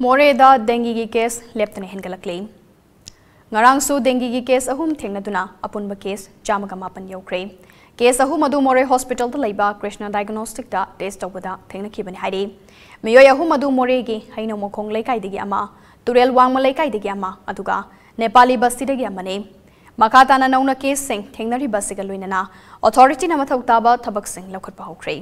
मोरेदा dengue की case लेप्तने हेनगलकले ngarangsu dengi gi case ahum thengna duna apunba case jamaga mapan yokre case ahum adu more hospital da leiba krishna diagnostic da test tawada thengna khibani hairi miyoy ahum adu more gi haino mokhong leikai digi ama turel wangma leikai digi ama aduga nepali basti dagi amane makata na nauna case sing thengnari basiga loinana authority na mathau taba thabak sing lokhat pa hokre